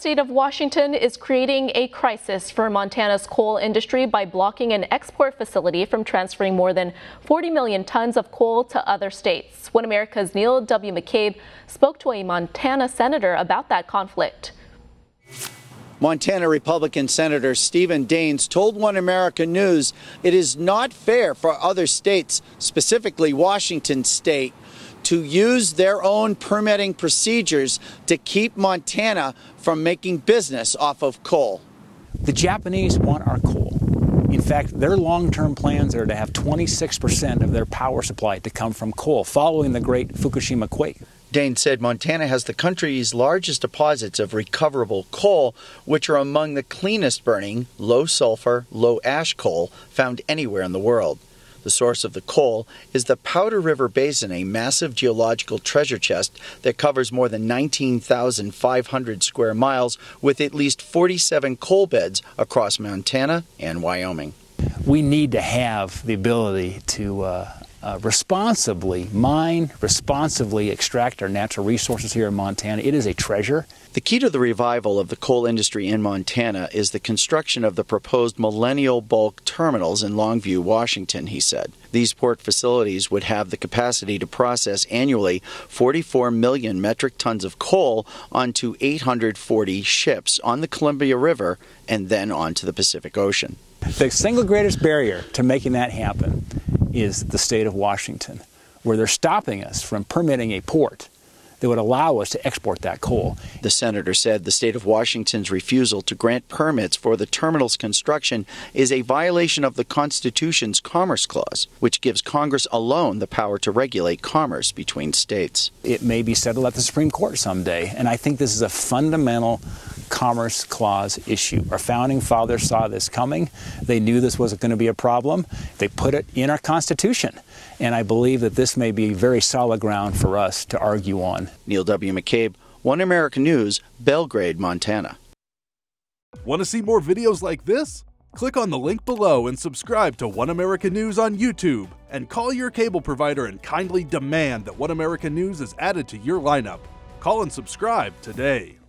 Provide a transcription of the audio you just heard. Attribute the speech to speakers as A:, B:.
A: state of Washington is creating a crisis for Montana's coal industry by blocking an export facility from transferring more than 40 million tons of coal to other states. One America's Neil W. McCabe spoke to a Montana senator about that conflict.
B: Montana Republican Senator Stephen Daines told One America News it is not fair for other states, specifically Washington state, to use their own permitting procedures to keep Montana from making business off of coal.
C: The Japanese want our coal. In fact, their long term plans are to have 26% of their power supply to come from coal following the great Fukushima quake.
B: Daines said Montana has the country's largest deposits of recoverable coal, which are among the cleanest burning, low sulfur, low ash coal found anywhere in the world. The source of the coal is the Powder River Basin, a massive geological treasure chest that covers more than 19,500 square miles with at least 47 coal beds across Montana and Wyoming.
C: We need to have the ability to uh, uh, responsibly mine, responsibly extract our natural resources here in Montana. It is a treasure.
B: The key to the revival of the coal industry in Montana is the construction of the proposed Millennium Bulk Terminals in Longview, Washington, he said. These port facilities would have the capacity to process annually 44 million metric tons of coal onto 840 ships on the Columbia River and then onto the Pacific Ocean.
C: The single greatest barrier to making that happen is the state of Washington, where they're stopping us from permitting a port that would allow us to export that coal.
B: The senator said the state of Washington's refusal to grant permits for the terminal's construction is a violation of the Constitution's Commerce Clause, which gives Congress alone the power to regulate commerce between states.
C: It may be settled at the Supreme Court someday, and I think this is a fundamental Commerce Clause issue. Our founding fathers saw this coming. They knew this was going to be a problem. They put it in our Constitution. And I believe that this may be very solid ground for us to argue on.
B: Neil W. McCabe, One American News, Belgrade, Montana.
D: Want to see more videos like this? Click on the link below and subscribe to One American News on YouTube. And call your cable provider and kindly demand that One American News is added to your lineup. Call and subscribe today.